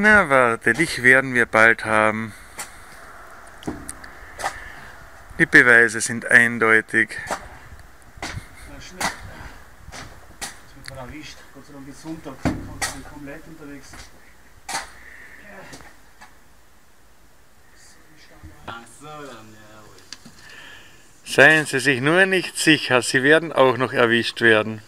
Na warte, dich werden wir bald haben. Die Beweise sind eindeutig. Na schnell. Jetzt wird man erwischt. Gott sei Dank ist Sonntag. Ich bin komplett unterwegs. Ach so, dann jawohl. Seien Sie sich nur nicht sicher, Sie werden auch noch erwischt werden.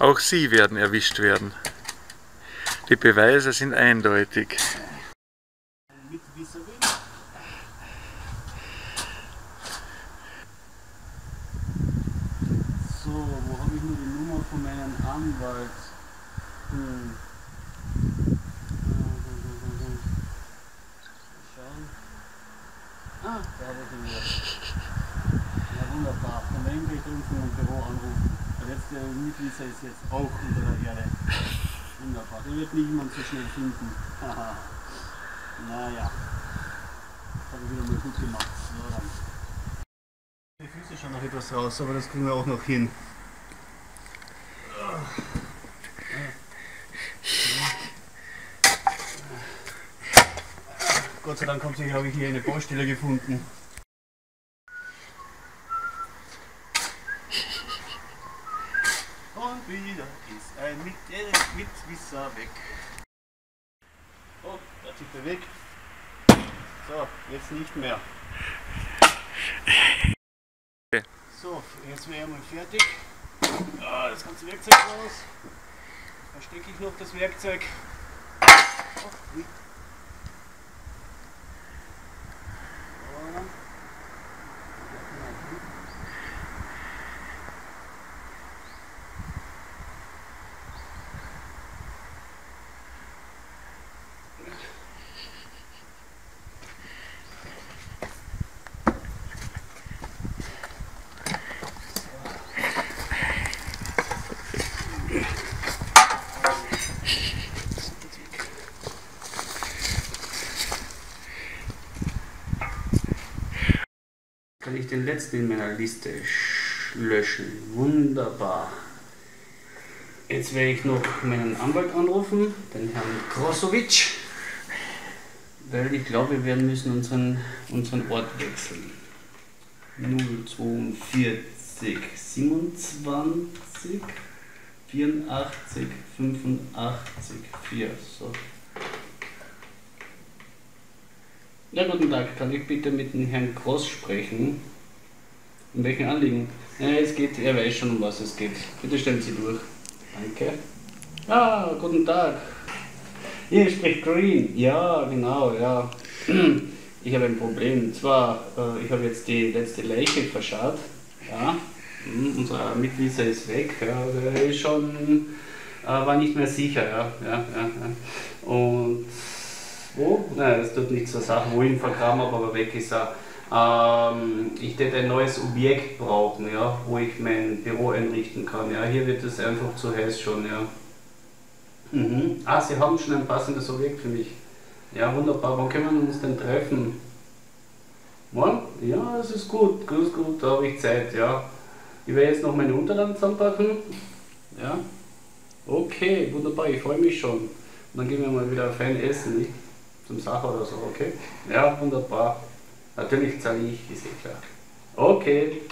Auch Sie werden erwischt werden. Die Beweise sind eindeutig. So, wo habe ich nur die Nummer von meinem Anwalt? Hm. Ah, da habe ich ihn wieder. Ja, wunderbar. Von wem kann ich drüben meinem Büro anrufen? Der Mitwisser ist jetzt auch unter der Erde. Wunderbar. Den wird niemand so schnell finden. Haha. Naja. Das habe ich wieder mal gut gemacht. So, dann. Die Füße schauen noch etwas raus, aber das kriegen wir auch noch hin. Gott sei Dank habe ich hier eine Baustelle gefunden. Wieder ist ein Mit Mitwisser weg. Oh, der hat sich bewegt. So, jetzt nicht mehr. So, jetzt wäre mal fertig. Ah, das ganze Werkzeug raus. Verstecke ich noch das Werkzeug. Oh, ui. So. Kann den letzten in meiner Liste sch- löschen? Wunderbar. Jetzt werde ich noch meinen Anwalt anrufen, den Herrn Krosowitsch, weil ich glaube, wir müssen unseren, unseren Ort wechseln. 042 27 84 85 4. So. Ja, guten Tag. Kann ich bitte mit dem Herrn Gross sprechen? Um welchen Anliegen? Ja, es geht, er weiß schon, um was es geht. Bitte stellen Sie durch. Danke. Ja, guten Tag. Hier spricht Green. Ja, genau, ja. Ich habe ein Problem. Und zwar, äh, ich habe jetzt die letzte Leiche verscharrt. Ja. Hm, Unser Mitwisser ist weg. Ja, der ist schon, äh, war nicht mehr sicher. Ja, ja, ja. Und wo? Nein, das tut nichts zur Sache, wo ich ihn vergraben aber weg ist er. Ähm, ich hätte ein neues Objekt brauchen, ja, wo ich mein Büro einrichten kann. Ja, hier wird es einfach zu heiß schon, ja. Mhm. Ah, Sie haben schon ein passendes Objekt für mich. Ja, wunderbar. Wann können wir uns denn treffen? Morgen? Ja, das ist gut, gut, gut, da habe ich Zeit, ja. Ich werde jetzt noch meine Unterlagen zusammenpacken. Ja. Okay, wunderbar, ich freue mich schon. Und dann gehen wir mal wieder fein essen, nicht? Zum Sache oder so, okay? Ja, wunderbar. Natürlich zahle ich, ist eh klar. Okay,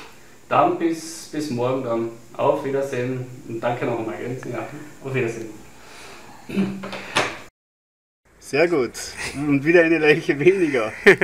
dann bis, bis morgen dann. Auf Wiedersehen und danke noch einmal, gell? Ja, auf Wiedersehen. Sehr gut. Und wieder eine Leiche weniger.